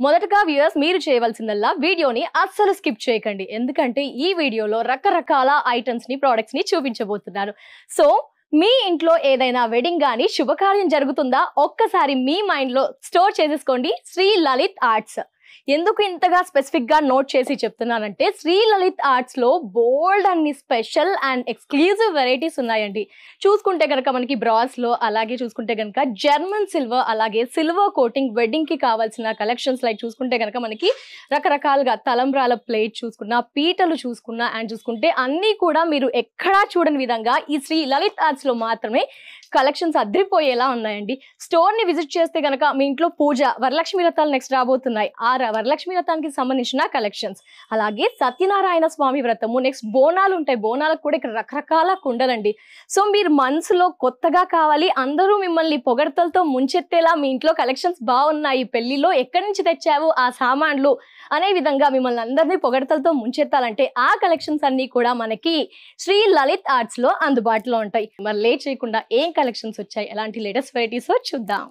మొదటగా వ్యూయర్స్ మీరు చేయవలసిందల్లా వీడియోని అస్సలు స్కిప్ చేయకండి. ఎందుకంటే ఈ వీడియోలో రకరకాల ఐటమ్స్ని ప్రోడక్ట్స్ని చూపించబోతున్నారు. సో మీ ఇంట్లో ఏదైనా వెడ్డింగ్ కానీ శుభకార్యం జరుగుతుందా? ఒక్కసారి మీ మైండ్లో స్టోర్ చేసేసుకోండి. శ్రీ లలిత్ ఆర్ట్స్ ఎందుకు ఇంతగా స్పెసిఫిక్గా నోట్ చేసి చెప్తున్నానంటే శ్రీ లలిత్ ఆర్ట్స్లో బోల్డ్ అన్ని స్పెషల్ అండ్ ఎక్స్క్లూజివ్ వెరైటీస్ ఉన్నాయండి. చూసుకుంటే కనుక మనకి బ్రాస్లో అలాగే చూసుకుంటే కనుక జర్మన్ సిల్వర్ అలాగే సిల్వర్ కోటింగ్ వెడ్డింగ్కి కావాల్సిన కలెక్షన్స్ లైక్ చూసుకుంటే కనుక మనకి రకరకాలుగా తలంబ్రాల ప్లేట్ చూసుకున్నా పీటలు చూసుకున్నా అండ్ చూసుకుంటే అన్నీ కూడా మీరు ఎక్కడా చూడని విధంగా ఈ శ్రీ లలిత్ ఆర్ట్స్లో మాత్రమే కలెక్షన్స్ అద్రిపోయేలా ఉన్నాయండి. స్టోర్ని విజిట్ చేస్తే కనుక మీ ఇంట్లో పూజ వరలక్ష్మి వ్రతాలు నెక్స్ట్ రాబోతున్నాయి. ఆ వరలక్ష్మి వ్రతానికి సంబంధించిన కలెక్షన్స్. అలాగే సత్యనారాయణ స్వామి వ్రతము నెక్స్ట్ బోనాలు ఉంటాయి. బోనాలకు కూడా ఇక్కడ రకరకాల కుండలండి. సో మీరు మనసులో కొత్తగా కావాలి అందరూ మిమ్మల్ని పొగడతలతో ముంచెత్తేలా మీ ఇంట్లో కలెక్షన్స్ బాగున్నాయి. పెళ్ళిలో ఎక్కడి నుంచి తెచ్చావు ఆ సామాన్లు? అనే విధంగా మిమ్మల్ని అందరినీ పొగడతలతో ముంచెత్తాలంటే ఆ కలెక్షన్స్ అన్ని కూడా మనకి శ్రీ లలిత్ ఆర్ట్స్లో అందుబాటులో ఉంటాయి. మరి లేట్ చేయకుండా ఏం కలెక్షన్స్ వచ్చాయి? ఎలాంటి లేటెస్ట్ వెరైటీస్ చూద్దాం.